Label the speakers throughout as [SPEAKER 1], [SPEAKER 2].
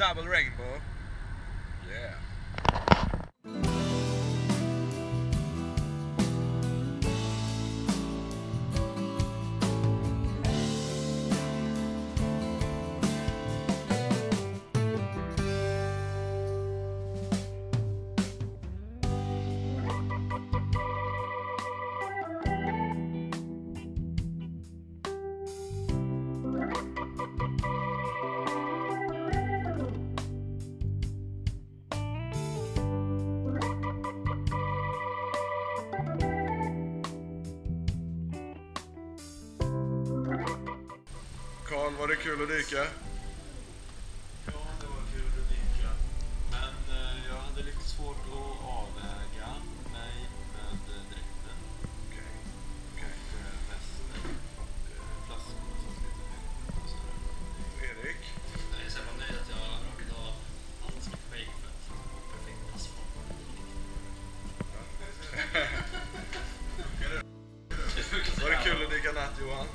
[SPEAKER 1] double rainbow. Yeah.
[SPEAKER 2] Karl, var det kul att dyka?
[SPEAKER 3] Ja, det var kul att dyka. Men eh, jag hade lite svårt att avväga mig med dräkten
[SPEAKER 2] Okej.
[SPEAKER 3] och eh, västen och eh, flaskorna som sitter på och sådär.
[SPEAKER 2] Erik?
[SPEAKER 4] Jag är så jävla nöjd att jag råkade ha handskar på mig för att perfekt passform. Det funkar så
[SPEAKER 2] Var det kul att dyka natt Johan?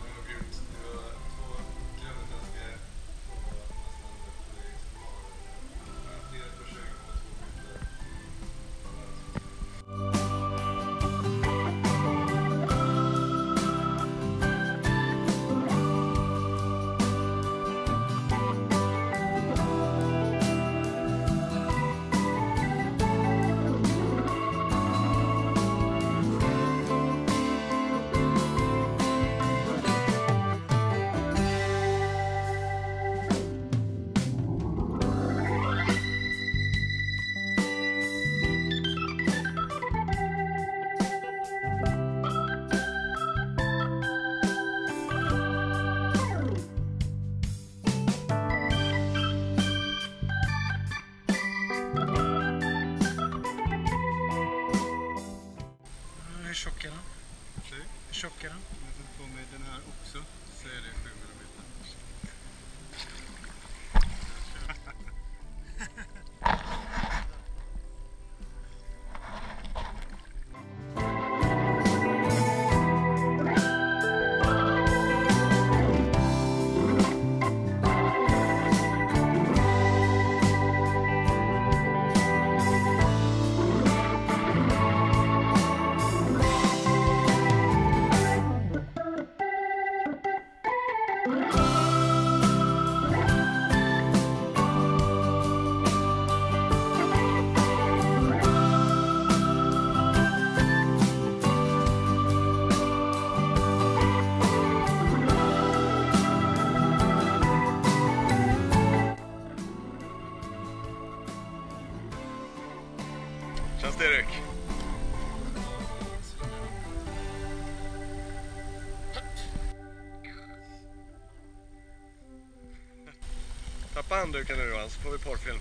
[SPEAKER 3] Tjockare.
[SPEAKER 5] Jag tjock är?
[SPEAKER 3] Om jag sätter på mig den här också
[SPEAKER 2] Tappa handduken nu Johan så får vi porrfilm.